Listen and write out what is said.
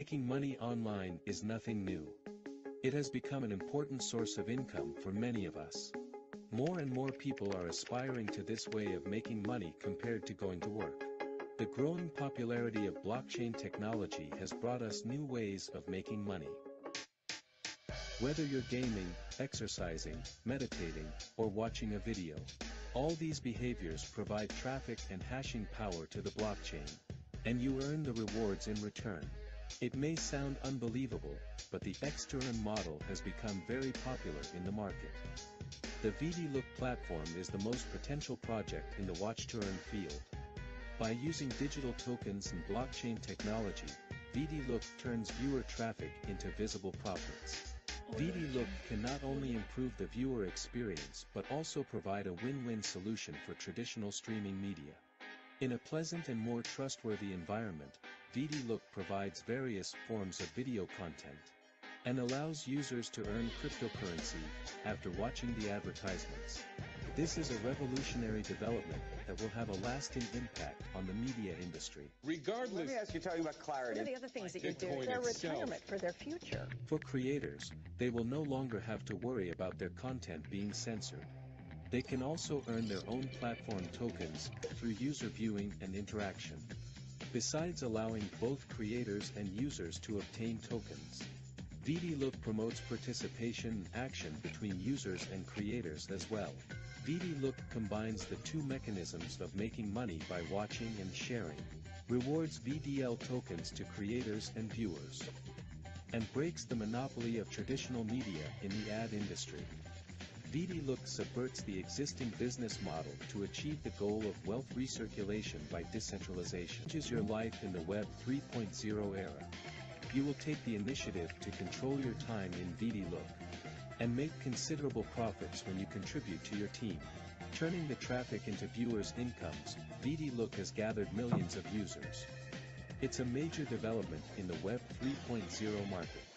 Making money online is nothing new. It has become an important source of income for many of us. More and more people are aspiring to this way of making money compared to going to work. The growing popularity of blockchain technology has brought us new ways of making money. Whether you're gaming, exercising, meditating, or watching a video, all these behaviors provide traffic and hashing power to the blockchain. And you earn the rewards in return. It may sound unbelievable, but the Xterm model has become very popular in the market. The Vidilook platform is the most potential project in the watch-to-earn field. By using digital tokens and blockchain technology, Vidilook turns viewer traffic into visible profits. VDLook can not only improve the viewer experience but also provide a win-win solution for traditional streaming media. In a pleasant and more trustworthy environment, Vidilook provides various forms of video content and allows users to earn cryptocurrency after watching the advertisements. This is a revolutionary development that will have a lasting impact on the media industry. Regardless, Let me ask you, talking about clarity. What are the other things that you do? Bitcoin Their itself. retirement for their future. For creators, they will no longer have to worry about their content being censored. They can also earn their own platform tokens through user viewing and interaction. Besides allowing both creators and users to obtain tokens. Vidilook promotes participation and action between users and creators as well. Vidilook combines the two mechanisms of making money by watching and sharing. Rewards VDL tokens to creators and viewers. And breaks the monopoly of traditional media in the ad industry. Vidilook subverts the existing business model to achieve the goal of wealth recirculation by decentralization. Changes your life in the Web 3.0 era. You will take the initiative to control your time in Vidilook and make considerable profits when you contribute to your team. Turning the traffic into viewers' incomes, Vidilook has gathered millions of users. It's a major development in the Web 3.0 market.